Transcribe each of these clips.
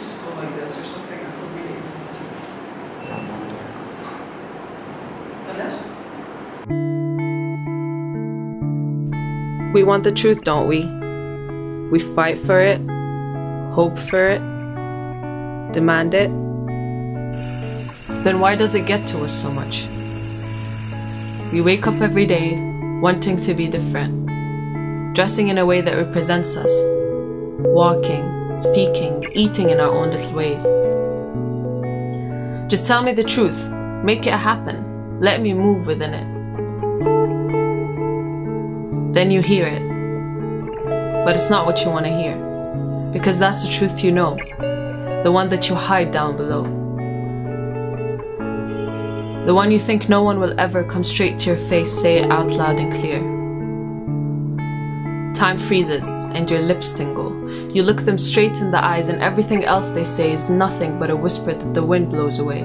to school like this or something, I feel really intimidated. Uh, we want the truth, don't we? We fight for it, hope for it, demand it. Then why does it get to us so much? We wake up every day wanting to be different, dressing in a way that represents us, walking, speaking, eating in our own little ways. Just tell me the truth, make it happen, let me move within it. Then you hear it. But it's not what you want to hear. Because that's the truth you know. The one that you hide down below. The one you think no one will ever come straight to your face, say it out loud and clear. Time freezes and your lips tingle. You look them straight in the eyes, and everything else they say is nothing but a whisper that the wind blows away.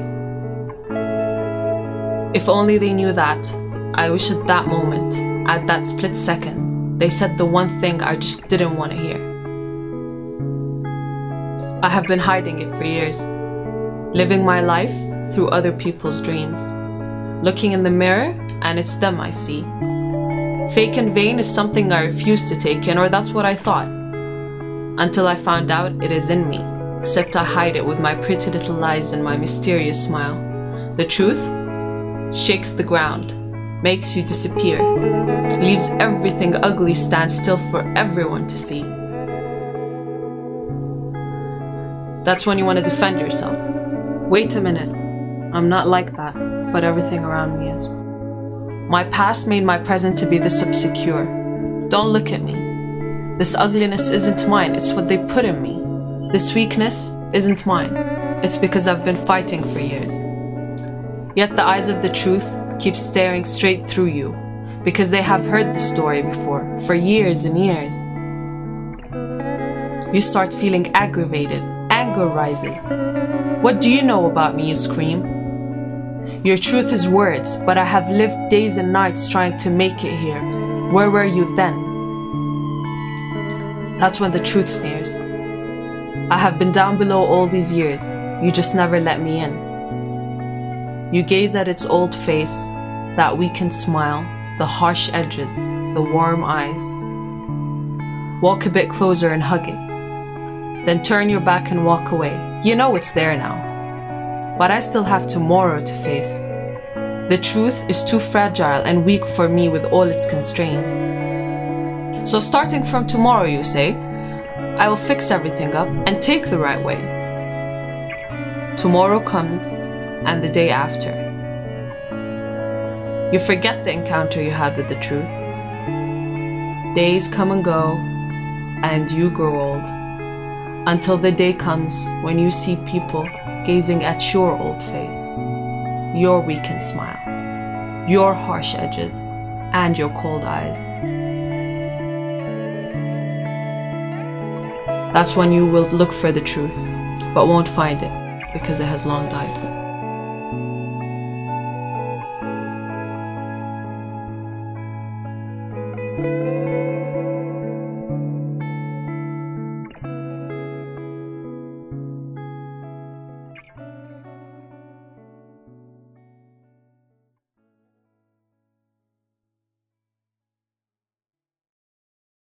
If only they knew that, I wish at that moment, at that split second, they said the one thing I just didn't want to hear. I have been hiding it for years, living my life through other people's dreams. Looking in the mirror, and it's them I see. Fake and vain is something I refuse to take in, or that's what I thought. Until I found out it is in me, except I hide it with my pretty little lies and my mysterious smile. The truth shakes the ground, makes you disappear, leaves everything ugly stand still for everyone to see. That's when you want to defend yourself. Wait a minute. I'm not like that, but everything around me is. My past made my present to be this obscure. Don't look at me. This ugliness isn't mine, it's what they put in me. This weakness isn't mine. It's because I've been fighting for years. Yet the eyes of the truth keep staring straight through you because they have heard the story before for years and years. You start feeling aggravated. Anger rises. What do you know about me? You scream. Your truth is words, but I have lived days and nights trying to make it here. Where were you then? That's when the truth sneers. I have been down below all these years. You just never let me in. You gaze at its old face, that weakened smile, the harsh edges, the warm eyes. Walk a bit closer and hug it. Then turn your back and walk away. You know it's there now. But I still have tomorrow to face. The truth is too fragile and weak for me with all its constraints. So, starting from tomorrow, you say, I will fix everything up and take the right way. Tomorrow comes, and the day after. You forget the encounter you had with the truth. Days come and go, and you grow old. Until the day comes when you see people gazing at your old face, your weakened smile, your harsh edges, and your cold eyes. That's when you will look for the truth, but won't find it because it has long died.